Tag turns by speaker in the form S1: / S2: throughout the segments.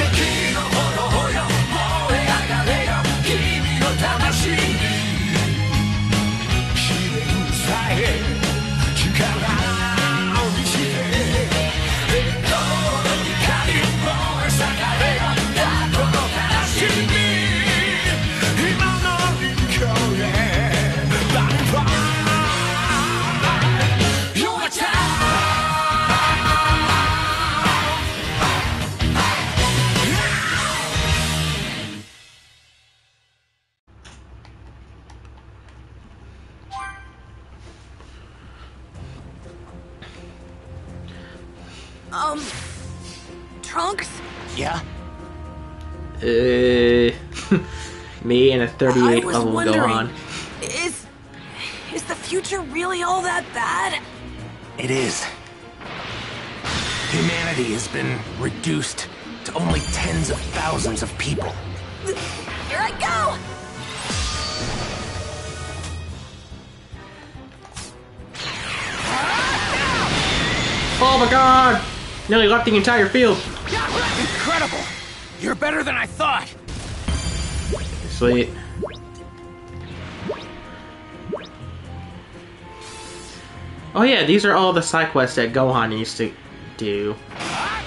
S1: 石の
S2: me and a
S3: I
S2: 38
S3: was
S2: level
S3: wondering,
S2: Gohan.
S3: is is the future really all that bad?
S4: It is. Humanity has been reduced to only tens of thousands of people.
S3: Here I go!
S2: Oh my god! Nearly left the entire field.
S4: Incredible! You're better than I thought!
S2: Sweet. Oh yeah, these are all the side quests that Gohan used to do.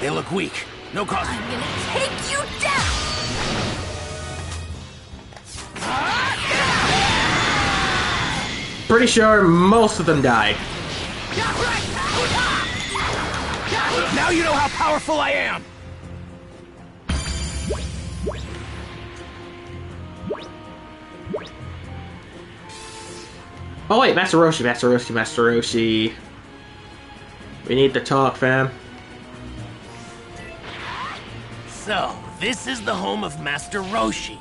S4: They look weak. No cause.
S3: I'm gonna take you down!
S2: Pretty sure most of them died.
S4: Now you know how powerful I am!
S2: Oh wait, Master Roshi, Master Roshi, Master Roshi. We need to talk, fam.
S4: So, this is the home of Master Roshi.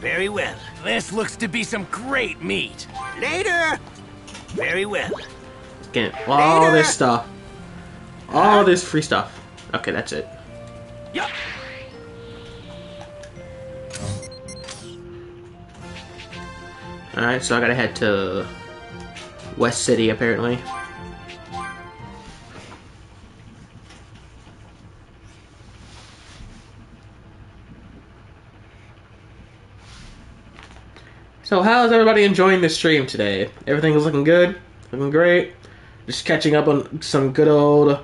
S4: Very well. This looks to be some great meat. Later! Very well.
S2: Get all
S4: Later.
S2: this stuff. All this free stuff. Okay, that's it.
S4: Yup.
S2: Alright, so I gotta head to West City apparently. So how's everybody enjoying the stream today? Everything is looking good? Looking great? Just catching up on some good old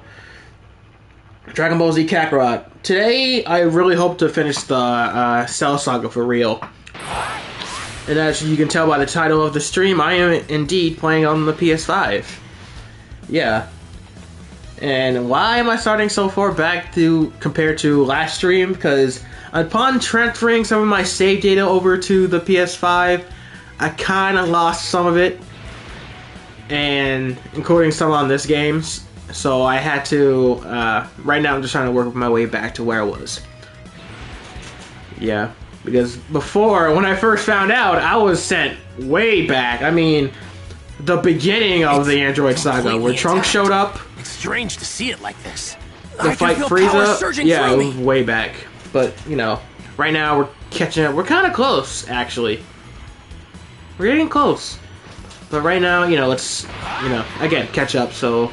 S2: Dragon Ball Z Kakarot. Today, I really hope to finish the uh, Cell Saga for real. And as you can tell by the title of the stream, I am indeed playing on the PS5. Yeah. And why am I starting so far back to compared to last stream? Because upon transferring some of my save data over to the PS5, I kind of lost some of it, and including some on this game. So I had to. Uh, right now, I'm just trying to work my way back to where I was. Yeah, because before, when I first found out, I was sent way back. I mean, the beginning of the Android Saga, where Trunks showed up
S4: It's strange to see it like this.
S2: The
S4: I
S2: fight Frieza. Yeah, it was way back. But you know, right now we're catching up. We're kind of close, actually. We're getting close. But right now, you know, let's you know again catch up. So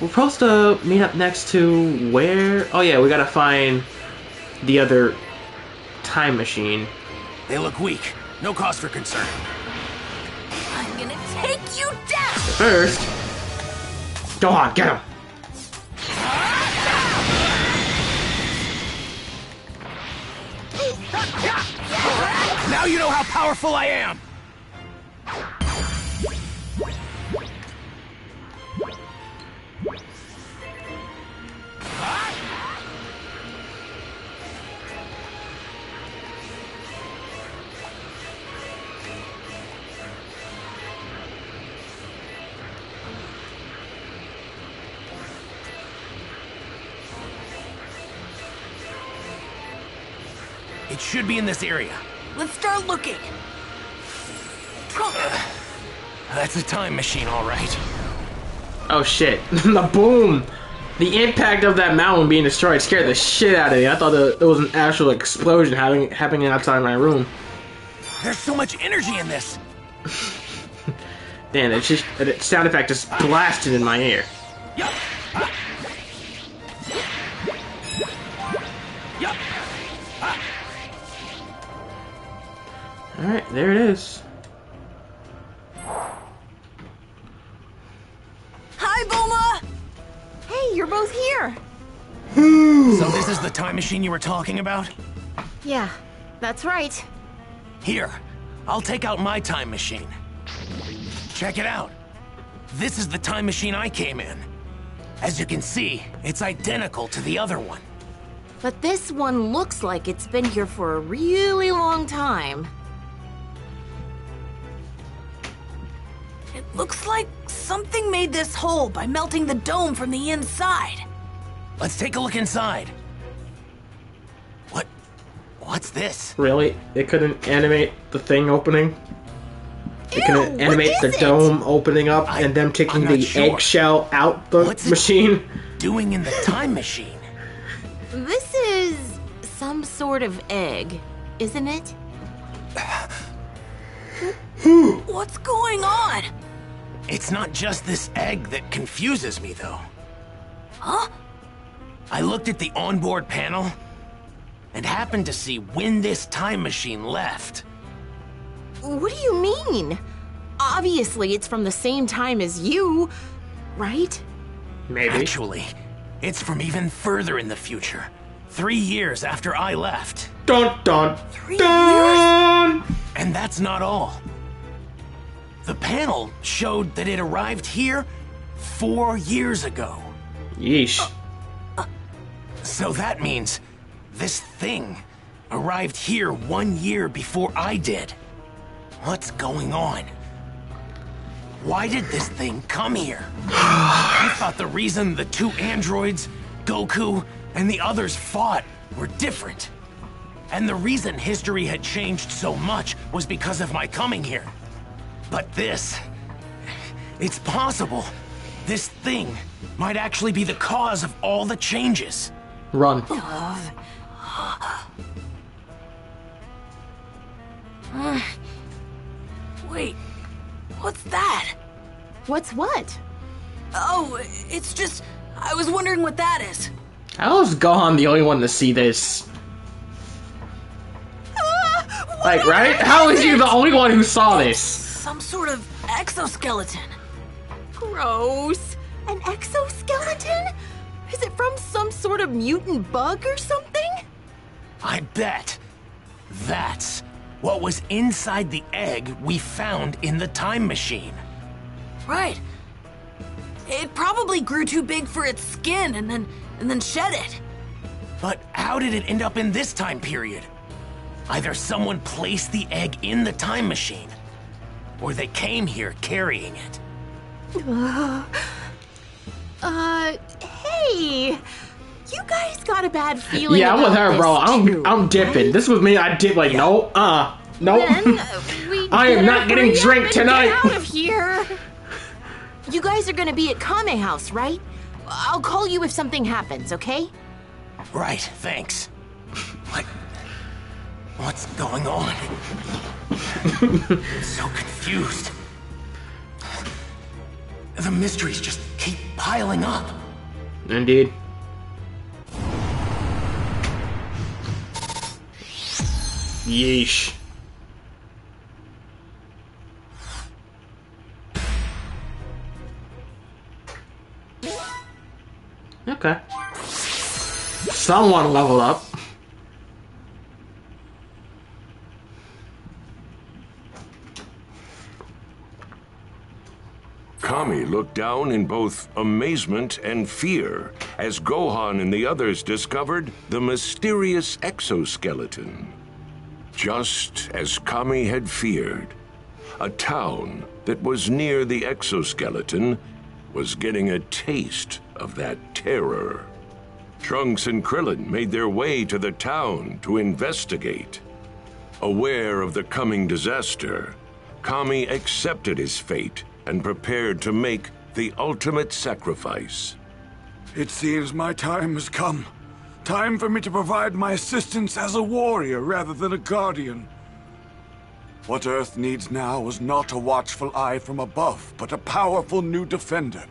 S2: we're supposed to uh, meet up next to where? Oh yeah, we gotta find the other time machine.
S4: They look weak. No cause for concern.
S3: I'm gonna take you down!
S2: First, go on, get him.
S4: Now you know how powerful I am! It should be in this area.
S3: Let's start looking. Trunks!
S4: That's a time machine, all right.
S2: Oh shit! the boom! The impact of that mountain being destroyed scared the shit out of me. I thought that it was an actual explosion happening happening outside my room.
S4: There's so much energy in this.
S2: Damn, it's just the sound effect just blasted in my ear.
S4: Machine you were talking about?
S3: Yeah, that's right.
S4: Here, I'll take out my time machine. Check it out. This is the time machine I came in. As you can see, it's identical to the other one.
S3: But this one looks like it's been here for a really long time. It looks like something made this hole by melting the dome from the inside.
S4: Let's take a look inside. What? What's this?
S2: Really? It couldn't animate the thing opening? It
S3: Ew,
S2: couldn't
S3: what
S2: animate the
S3: it?
S2: dome opening up
S4: I-
S2: and them taking the
S4: sure.
S2: eggshell out the
S4: What's it-
S2: machine?
S4: Doing in the time machine?
S3: This is some sort of egg, isn't it? What's going on?
S4: It's not just this egg that confuses me, though.
S3: Huh?
S4: I looked at the onboard panel and happened to see when this time machine left.
S3: What do you mean? Obviously, it's from the same time as you, right?
S2: Maybe.
S4: Actually, it's from even further in the future. Three years after I left.
S2: Dun dun
S3: Three
S2: dun!
S4: And that's not all. The panel showed that it arrived here four years ago.
S2: Yeesh. Uh, uh.
S4: So that means this thing arrived here one year before I did. What's going on? Why did this thing come here? I thought the reason the two androids, Goku, and the others fought were different. And the reason history had changed so much was because of my coming here. But this. It's possible. This thing might actually be the cause of all the changes.
S2: Run.
S3: Uh, wait, what's that? What's what? Oh, it's just. I was wondering what that is.
S2: How is Gohan the only one to see this? Ah, like, right? How is he the only one who saw this?
S3: Some sort of exoskeleton. Gross. An exoskeleton? Is it from some sort of mutant bug or something?
S4: I bet that's what was inside the egg we found in the time machine.
S3: Right. It probably grew too big for its skin and then and then shed it.
S4: But how did it end up in this time period? Either someone placed the egg in the time machine, or they came here carrying it.
S3: Uh, uh hey. You guys got a bad feeling.
S2: Yeah, I'm with her, bro. I'm
S3: too,
S2: I'm dipping.
S3: right?
S2: This was me. I dip like no, uh, no.
S3: Then uh,
S2: I am not getting
S3: hurry
S2: drink tonight.
S3: Get out of here. You guys are gonna be at Kame House, right? I'll call you if something happens, okay?
S4: Right, thanks. What? What's going on? I'm so confused. The mysteries just keep piling up.
S2: Indeed. Yeesh. Okay. Someone level up.
S5: Kami looked down in both amazement and fear as Gohan and the others discovered the mysterious exoskeleton. Just as Kami had feared, a town that was near the exoskeleton was getting a taste of that terror. Trunks and Krillin made their way to the town to investigate. Aware of the coming disaster, Kami accepted his fate and prepared to make the ultimate sacrifice.
S1: It seems my time has come. Time for me to provide my assistance as a warrior rather than a guardian. What Earth needs now is not a watchful eye from above, but a powerful new defender.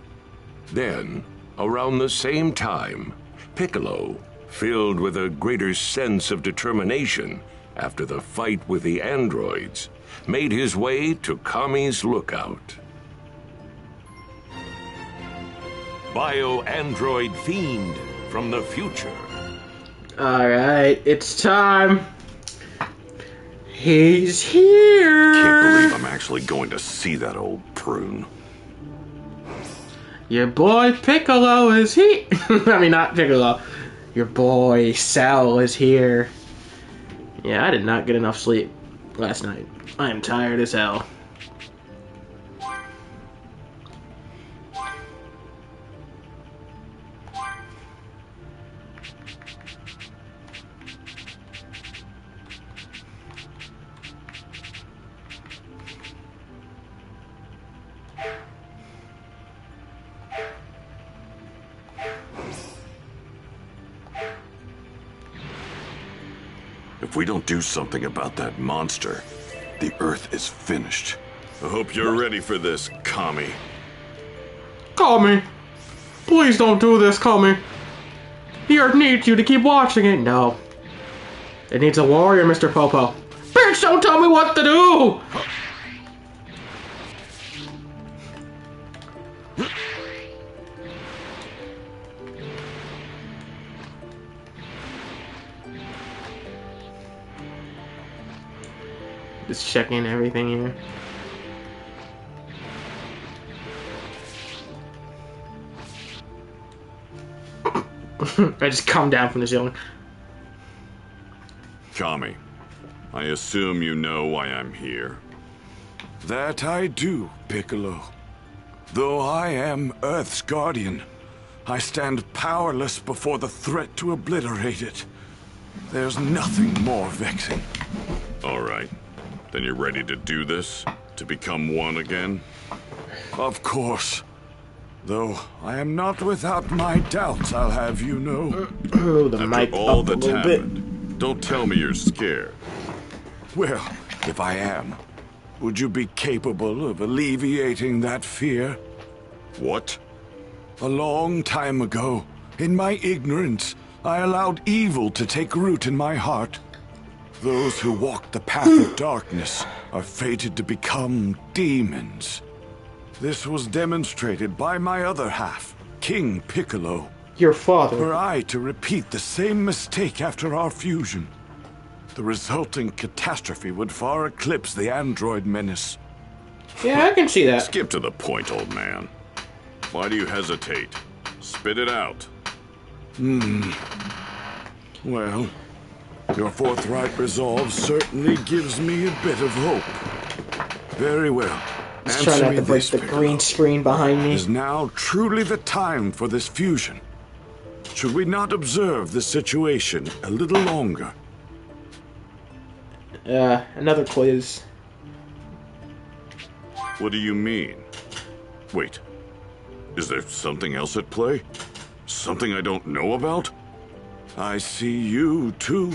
S5: Then, around the same time, Piccolo, filled with a greater sense of determination after the fight with the androids, made his way to Kami's lookout. Bio android fiend from the future.
S2: Alright, it's time. He's here.
S6: Can't believe I'm actually going to see that old prune.
S2: Your boy Piccolo is here. I mean, not Piccolo. Your boy Sal is here. Yeah, I did not get enough sleep last night. I am tired as hell.
S6: We don't do something about that monster, the Earth is finished.
S7: I hope you're ready for this, Kami.
S2: Kami! Please don't do this, Kami. The Earth needs you to keep watching it. No. It needs a warrior, Mr. Popo. Bitch, don't tell me what to do! Checking everything here. I just come down from the ceiling.
S7: Kami, I assume you know why I'm here.
S1: That I do, Piccolo. Though I am Earth's guardian, I stand powerless before the threat to obliterate it. There's nothing more vexing.
S7: All right. Then you're ready to do this? To become one again?
S1: Of course. Though I am not without my doubts, I'll have you know.
S2: The
S7: After all that's
S2: bit.
S7: happened, don't tell me you're scared.
S1: Well, if I am, would you be capable of alleviating that fear?
S7: What?
S1: A long time ago, in my ignorance, I allowed evil to take root in my heart. Those who walk the path of darkness are fated to become demons. This was demonstrated by my other half, King Piccolo.
S2: Your father.
S1: Were I to repeat the same mistake after our fusion, the resulting catastrophe would far eclipse the android menace.
S2: Yeah, I can see that.
S7: Skip to the point, old man. Why do you hesitate? Spit it out. Hmm.
S1: Well, your forthright resolve certainly gives me a bit of hope. Very well.
S2: Just trying not to break the green screen behind me.
S1: Is now truly the time for this fusion? Should we not observe the situation a little longer?
S2: Uh, another quiz.
S7: What do you mean? Wait. Is there something else at play? Something I don't know about?
S1: I see you, too,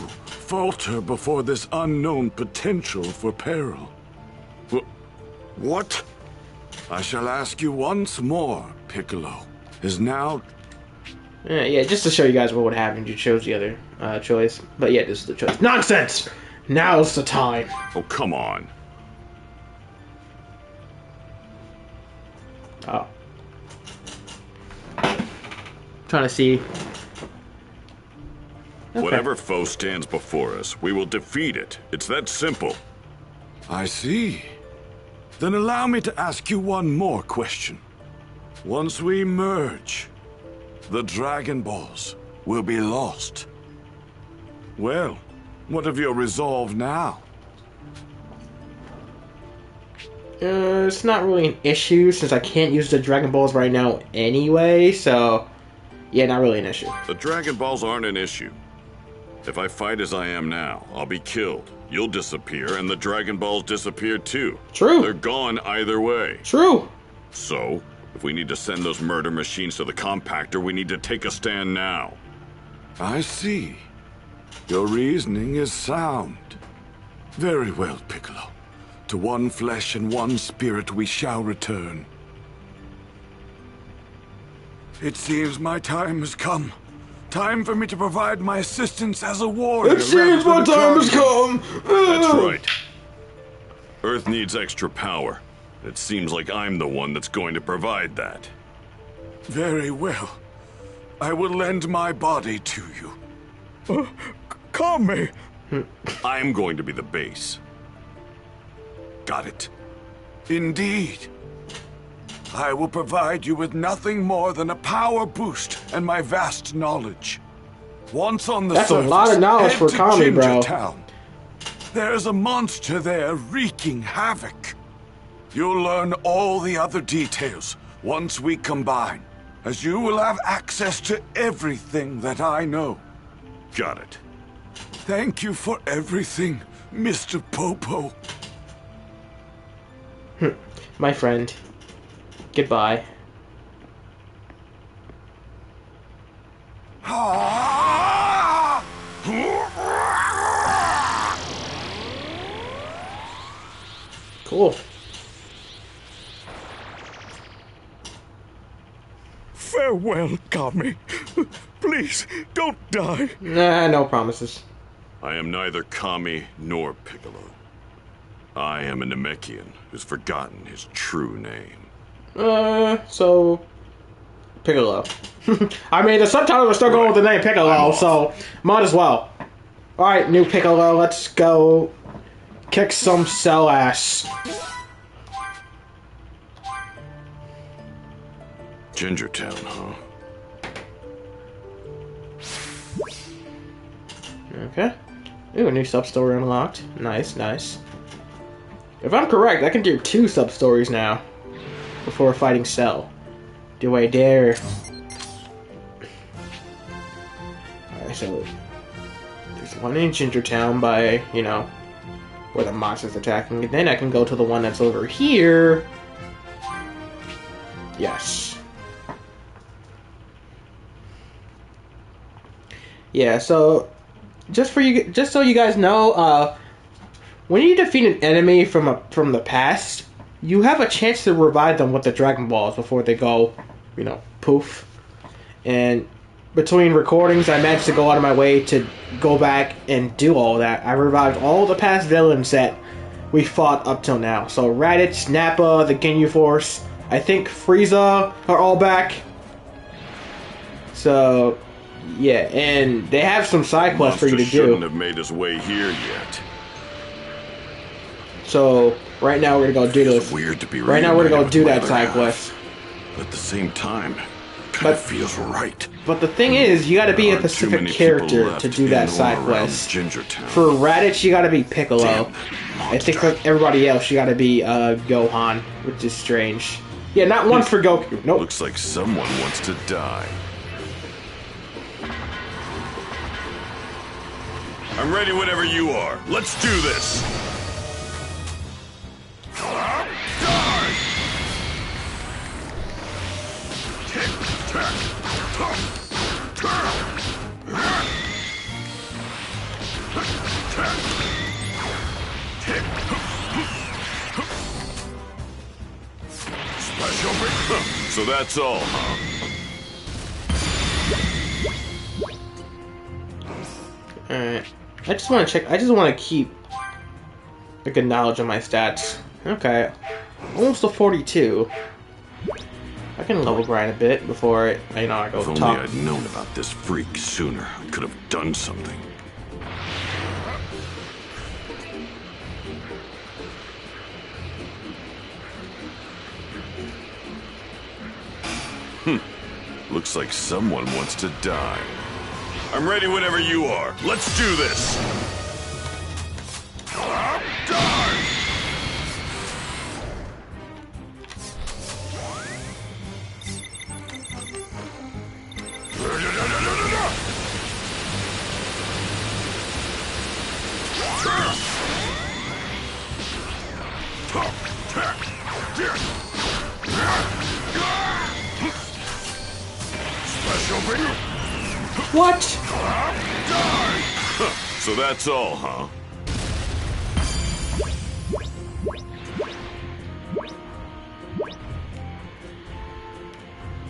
S1: falter before this unknown potential for peril.
S7: What?
S1: I shall ask you once more, Piccolo. Is now
S2: Yeah, yeah, just to show you guys what would happen, you chose the other uh, choice. But yeah, this is the choice. Nonsense! Now's the time.
S7: Oh, come on.
S2: Oh. Trying to see. Okay.
S7: Whatever foe stands before us, we will defeat it. It's that simple.
S1: I see. Then allow me to ask you one more question. Once we merge, the Dragon Balls will be lost. Well, what of your resolve now?
S2: Uh, it's not really an issue since I can't use the Dragon Balls right now anyway, so. Yeah, not really an issue.
S7: The Dragon Balls aren't an issue. If I fight as I am now, I'll be killed. You'll disappear, and the Dragon Balls disappear too.
S2: True.
S7: They're gone either way.
S2: True.
S7: So, if we need to send those murder machines to the compactor, we need to take a stand now.
S1: I see. Your reasoning is sound. Very well, Piccolo. To one flesh and one spirit we shall return. It seems my time has come. Time for me to provide my assistance as a warrior.
S2: It seems
S1: rather
S2: my time has come.
S7: That's ah. right. Earth needs extra power. It seems like I'm the one that's going to provide that.
S1: Very well. I will lend my body to you.
S8: Uh, call me
S7: I'm going to be the base.
S1: Got it. Indeed. I will provide you with nothing more than a power boost and my vast knowledge. Once on the
S2: That's a
S1: surface,
S2: lot of knowledge for
S1: to
S2: Kami, bro.
S1: Gingertown. There's a monster there wreaking havoc. You'll learn all the other details once we combine, as you will have access to everything that I know.
S7: Got it.
S1: Thank you for everything, Mr. Popo. Hmm.
S2: My friend. Goodbye. Cool.
S8: Farewell, Kami. Please, don't die.
S2: Nah, no promises.
S7: I am neither Kami nor Piccolo. I am a Namekian who's forgotten his true name.
S2: Uh, so Piccolo. I mean, the subtitles are still going with the name Piccolo, so might as well. All right, new Piccolo, let's go kick some cell ass.
S7: Gingertown, huh?
S2: Okay. Ooh, a new sub story unlocked. Nice, nice. If I'm correct, I can do two sub stories now before fighting Cell. Do I dare? Alright, so there's one in Gingertown by, you know, where the monster's attacking, and then I can go to the one that's over here. Yes. Yeah, so just for you, just so you guys know, uh, when you defeat an enemy from a from the past, you have a chance to revive them with the Dragon Balls before they go, you know, poof. And between recordings, I managed to go out of my way to go back and do all that. I revived all the past villains that we fought up till now. So Raditz, Nappa, the Ginyu Force, I think Frieza are all back. So yeah, and they have some side quests for you
S7: Monster
S2: to
S7: shouldn't have made his way here yet.
S2: So right now we're gonna go do
S7: It's
S2: this.
S7: weird to be
S2: Right now we're gonna
S7: go
S2: do that side
S7: half,
S2: quest.
S7: But at the same time,
S2: But-
S7: kind of feels right.
S2: But the thing is, you gotta be a
S7: aren't
S2: specific character to do that side quest.
S7: Gingertown.
S2: For Raditz, you gotta be Piccolo. I think for everybody else, you gotta be uh, Gohan, which is strange. Yeah, not once for Goku. Nope.
S7: Looks like someone wants to die. I'm ready whenever you are. Let's do this. So that's all, huh?
S2: Alright. I just wanna check. I just wanna keep a good knowledge of my stats. Okay. Almost a 42. I can level grind a bit before I, you know, I go
S7: If only
S2: top.
S7: I'd known about this freak sooner, I could have done something. Looks like someone wants to die. I'm ready whenever you are. Let's do this.
S2: What?
S7: So that's all, huh?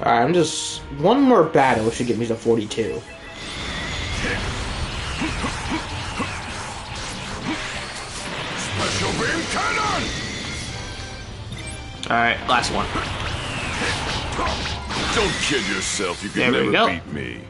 S2: Alright, I'm just... One more battle should get me to 42.
S6: Special beam cannon!
S2: Alright, last one.
S7: Don't kid yourself, you can never beat me.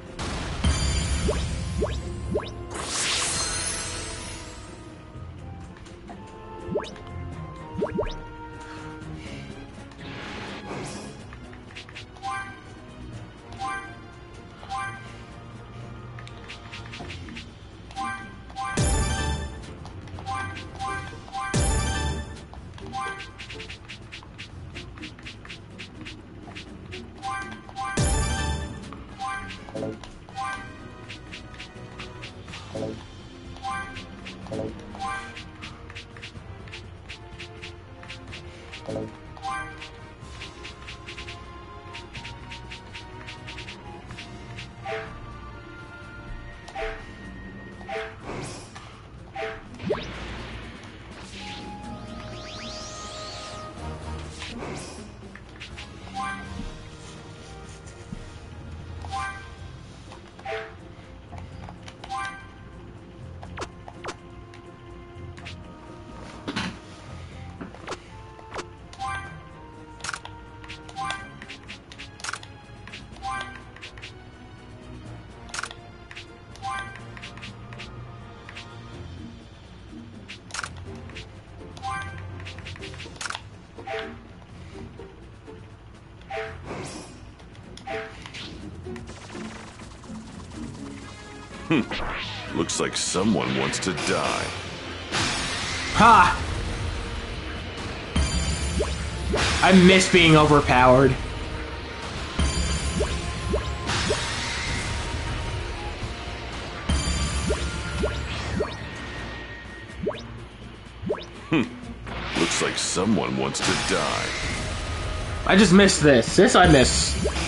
S7: Looks like someone wants to die.
S2: Ha! I miss being overpowered. Hmm.
S7: Looks like someone wants to die.
S2: I just missed this. This I miss.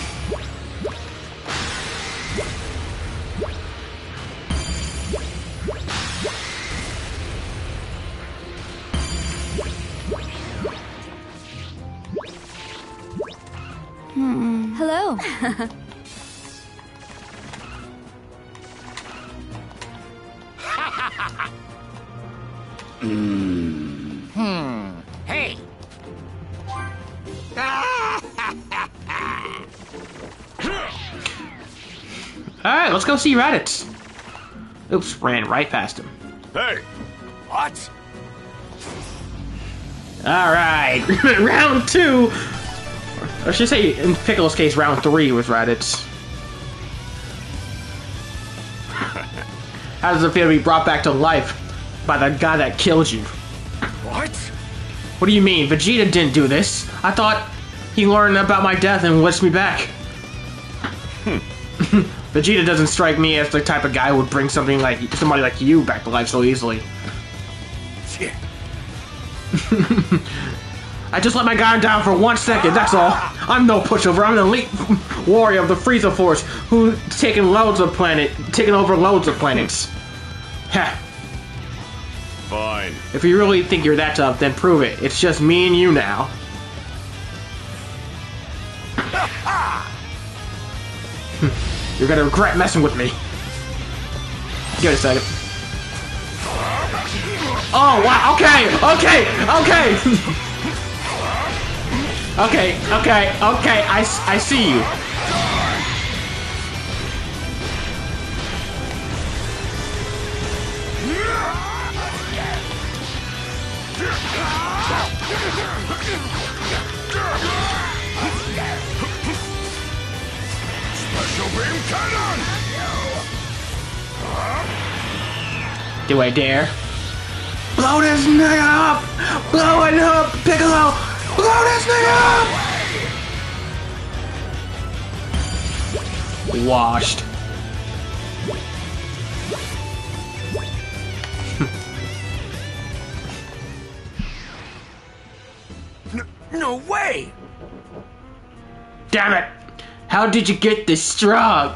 S2: Alright, let's go see Raditz. Oops, ran right past him.
S6: Hey! What?
S2: Alright, round two! Or I should say, in Piccolo's case, round three was Raditz. How does it feel to be brought back to life by the guy that killed you?
S6: What?
S2: What do you mean? Vegeta didn't do this. I thought he learned about my death and wished me back. Hmm. Vegeta doesn't strike me as the type of guy who would bring something like somebody like you back to life so easily.
S6: Shit.
S2: I just let my guard down for one second, that's all. I'm no pushover, I'm an elite warrior of the Frieza Force who's taken loads of planet, taken over loads of planets. Heh.
S7: Fine.
S2: If you really think you're that tough, then prove it. It's just me and you now. You're gonna regret messing with me. Give it a second. Oh wow! Okay, okay, okay. okay, okay, okay. I, I see you. Do I dare? Blow this nigga up! Blow it up, Piccolo! Blow this nigga up! Washed.
S4: No way!
S2: Damn it! How did you get this strong?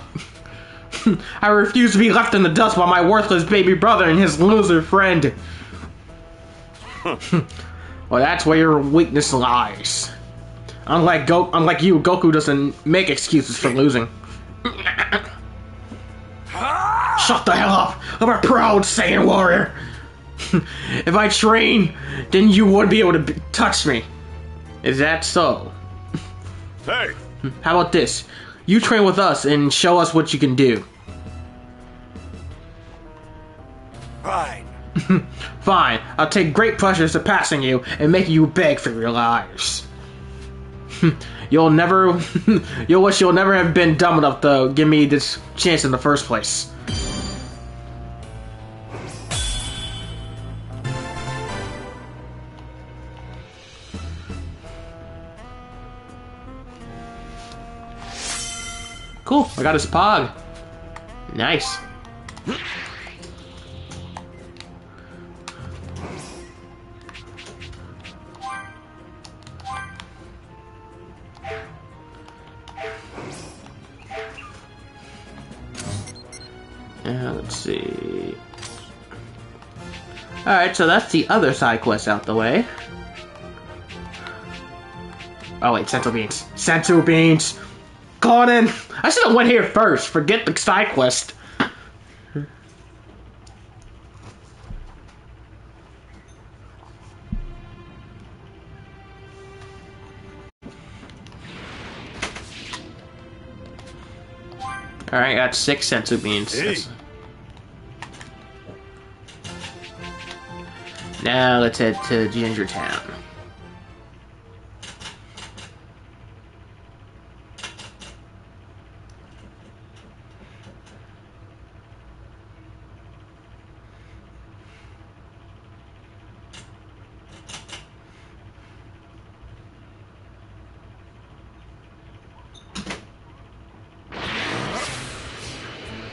S2: I refuse to be left in the dust by my worthless baby brother and his loser friend. well, that's where your weakness lies. Unlike Go, unlike you, Goku doesn't make excuses for losing. Shut the hell up! I'm a proud Saiyan warrior. if I train, then you would be able to b- touch me. Is that so?
S7: Hey!
S2: How about this? You train with us and show us what you can do.
S6: Fine.
S2: Fine, I'll take great pleasure in surpassing you and making you beg for your lives. you'll never, you'll wish you'll never have been dumb enough to give me this chance in the first place. Cool, I got his pog. Nice. Uh, let's see. Alright, so that's the other side quest out the way. Oh wait, Sentinel Beans. Sentinel Beans! Conan! I should have went here first. Forget the side quest. Alright, got six senzu beans.
S6: Hey.
S2: Now let's head to Ginger Town.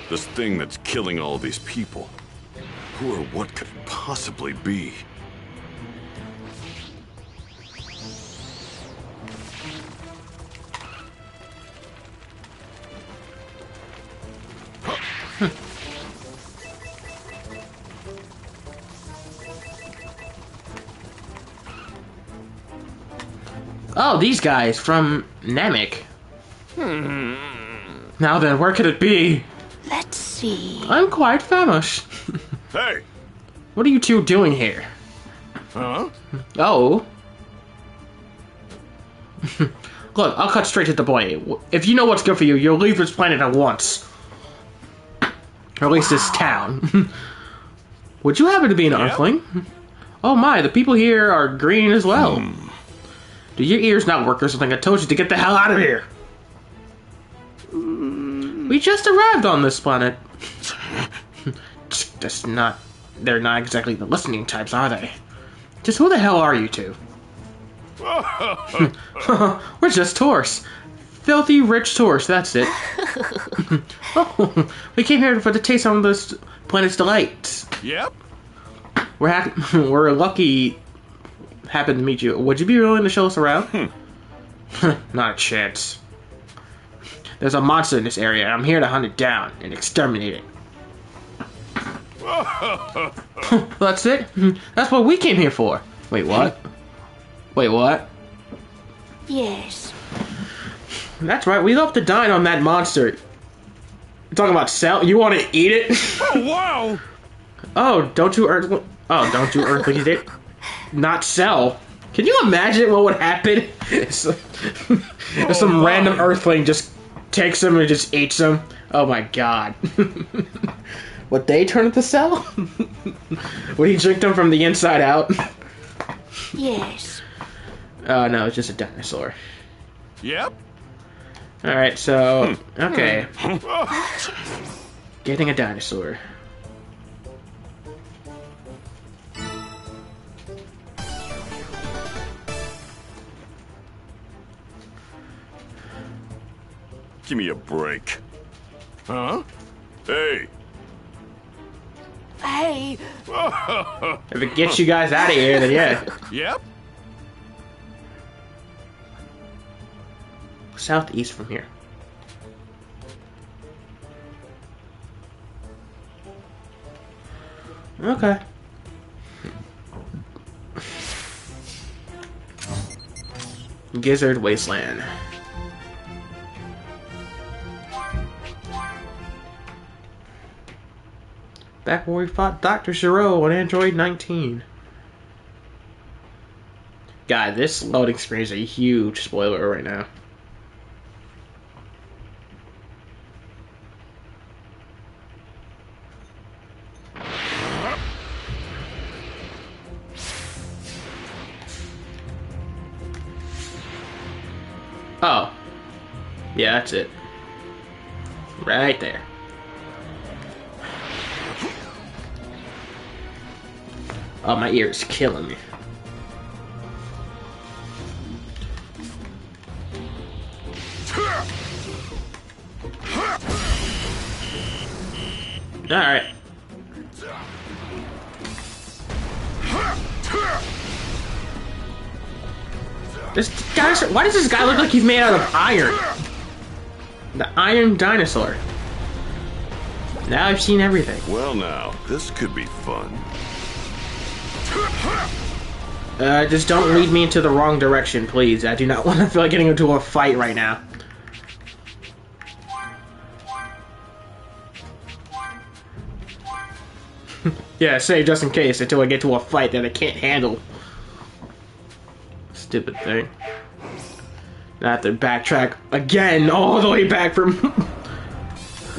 S7: This thing that's killing all these people. Who or what could it possibly be?
S2: Oh, these guys from Namek. Hmm. Now then, where could it be?
S3: Let's see.
S2: I'm quite famished.
S7: Hey!
S2: what are you two doing here?
S7: Huh?
S2: Oh. Look, I'll cut straight to the point. If you know what's good for you, you'll leave this planet at once. Or at least this town. Would you happen to be an Earthling? Oh my, the people here are green as well. Hmm. Do your ears not work or something? I told you to get the hell out of here. We just arrived on this planet. Just not. They're not exactly the listening types, are they? Just who the hell are you two? We're just tourists. Filthy rich tourists, that's it. oh, we came here for the taste some of this planet's delights.
S7: Yep.
S2: We're hap- we're lucky happened to meet you. Would you be willing to show us around? Hmm. Not a chance. There's a monster in this area, and I'm here to hunt it down and exterminate it. That's it? That's what we came here for. Wait, what? Wait, what?
S3: Yes.
S2: That's right, we love to dine on that monster. You're talking about Cell? You want to eat it?
S7: Oh, wow!
S2: oh, don't you earth? Oh, don't you earthlings it? Not Cell. Can you imagine what would happen if some, oh, if some random earthling just takes them and just eats them? Oh my god. would they turn into cell? would he drink them from the inside out?
S3: Yes.
S2: Oh no, it's just a dinosaur.
S7: Yep.
S2: Alright, so. Hmm. Okay. Hmm. Getting a dinosaur.
S7: Give me a break. Huh? Hey!
S3: Hey,
S2: If it gets you guys out of here, then yeah.
S7: Yep.
S2: Southeast from here. Okay. Gizzard Wasteland. Back when we fought Dr. Gero on Android 19. God, this loading screen is a huge spoiler right now. Oh. Yeah, that's it. Right there. Oh, my ear is killing me. Alright. This dinosaur. Why does this guy look like he's made out of iron? The Iron Dinosaur. Now I've seen everything.
S7: Well, now, this could be fun.
S2: Uh, just don't lead me into the wrong direction, please. I do not want to feel like getting into a fight right now. yeah, save just in case until I get to a fight that I can't handle. Stupid thing. I have to backtrack again all the way back from.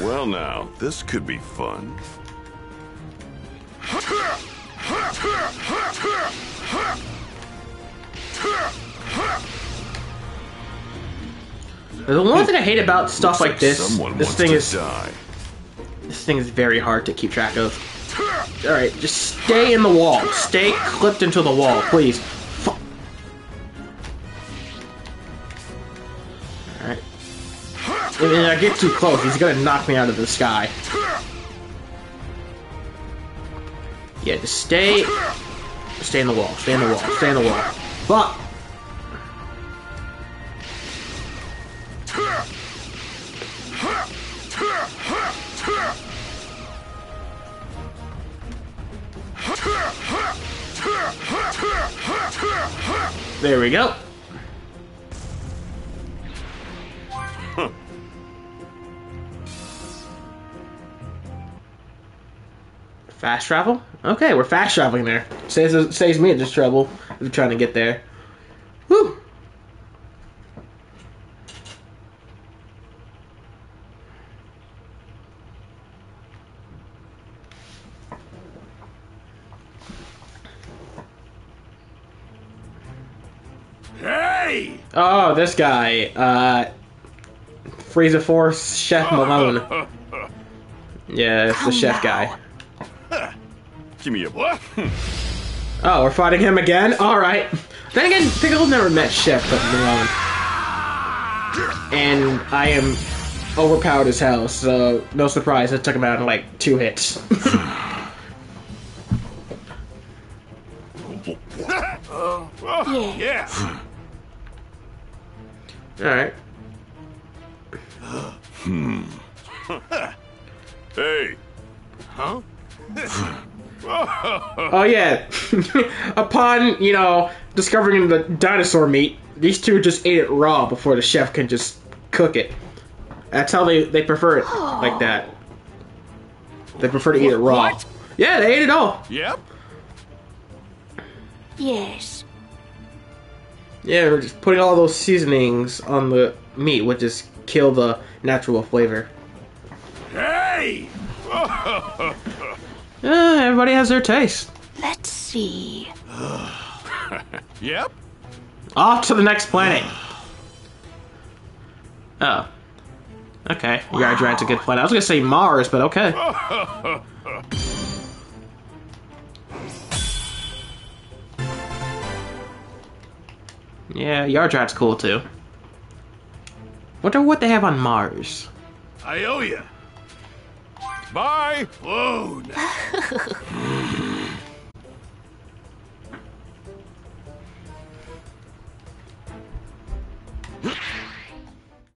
S7: Well, now, this could be fun.
S2: The one thing I hate about stuff
S7: Looks
S2: like this, this thing is
S7: die.
S2: this thing is very hard to keep track of. All right, just stay in the wall. Stay clipped into the wall, please. All right. If I get too close, he's gonna knock me out of the sky. Yeah, just stay. Stay in the wall. Stay in the wall. Stay in the wall. Fuck. There we go. Fast travel? Okay, we're fast traveling there. Saves saves me just trouble of trying to get there. Whew.
S6: Hey!
S2: Oh, this guy. Uh Frieza Force Chef Malone. Yeah, it's the chef guy.
S7: Give me a.
S2: Oh, we're fighting him again? Alright. Then again, Piccolo's never met Chef but Malone. And I am overpowered as hell, so no surprise it took him out in like two hits.
S6: Yeah.
S2: Alright. Hmm.
S7: Hey,
S2: Oh yeah. Upon, you know, discovering the dinosaur meat, these two just ate it raw before the chef can just cook it. That's how they, they prefer it like that. They prefer to eat it raw.
S6: What?
S2: Yeah, they ate it all.
S6: Yep.
S3: Yes.
S2: Yeah, we're just putting all those seasonings on the meat, which just kill the natural flavor.
S6: Hey!
S2: Yeah, everybody has their taste.
S3: Let's see.
S6: Yep.
S2: Off to the next planet. Oh. Okay, Yardrat's a good planet. I was gonna say Mars, but okay. Yeah, Yardrat's cool too. Wonder what they have on Mars.
S6: I owe you. Bye, phone.